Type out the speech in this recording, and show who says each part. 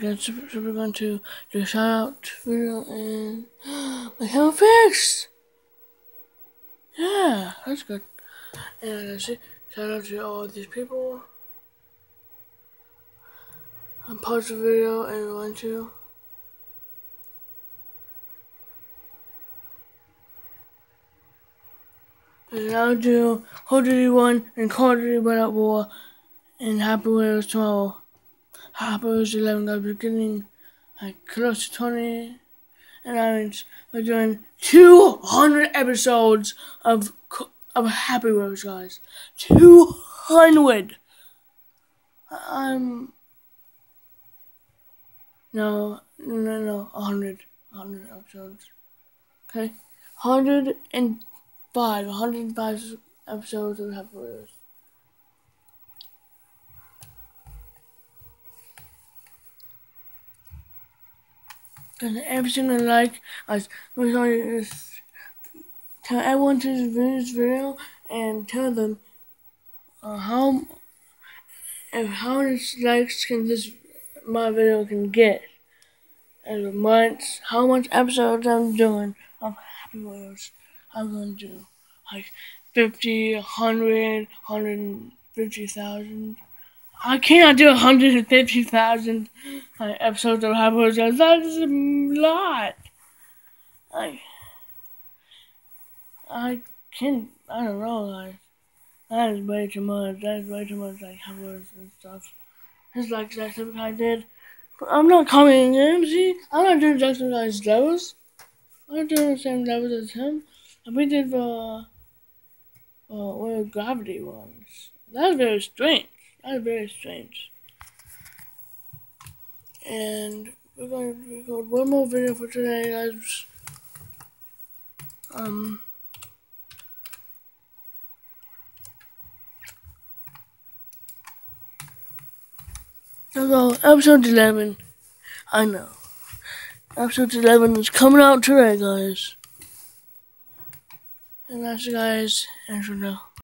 Speaker 1: So, so we're going to do a shout out video and my camera fixed. Yeah, that's good. And that's it. Shout out to all these people. I'm pause the video and we want to. And I'll do Call of Duty 1 and Call of Duty Red War and Happy Wheels tomorrow. Happy Wheels 11 guys, we're getting like close to 20. And I we're doing 200 episodes of of Happy Wheels, guys. 200! I'm. Um, no, no, no, 100. 100 episodes. Okay? 105. 105 episodes of Happy Wheels. And every single like, as we're to tell everyone to view this video and tell them uh, how and how much likes can this my video can get and months how much episodes I'm doing of Happy Wheels I'm gonna do like 50, 100, 150,000. I cannot do 150,000 like, episodes of Wheels. That is a lot. Like, I can't, I don't know, like, that is way too much. That is way too much, like, Wheels and stuff. Just like Jacksepticeye did. But I'm not commenting him, see? I'm not doing Jacksepticeye's levels. I'm not doing the same levels as him. We did the, uh, of gravity ones. That's very strange. That's very strange. And we're going to record one more video for today, guys. Um. So, episode 11. I know. Episode 11 is coming out today, guys. And that's guys, and for now.